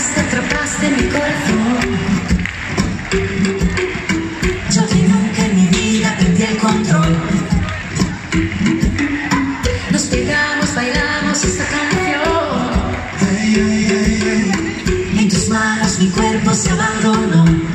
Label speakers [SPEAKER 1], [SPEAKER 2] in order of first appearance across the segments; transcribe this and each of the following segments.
[SPEAKER 1] entraste, atrapaste mi corazón. Yo que nunca en mi vida perdí el control. Nos pegamos, bailamos esta canción. En tus manos mi cuerpo se abandonó.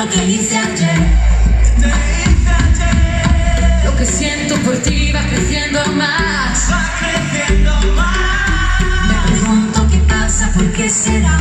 [SPEAKER 1] Lo que hice ayer. Lo que siento por ti va creciendo más. Me pregunto qué pasa, por qué será.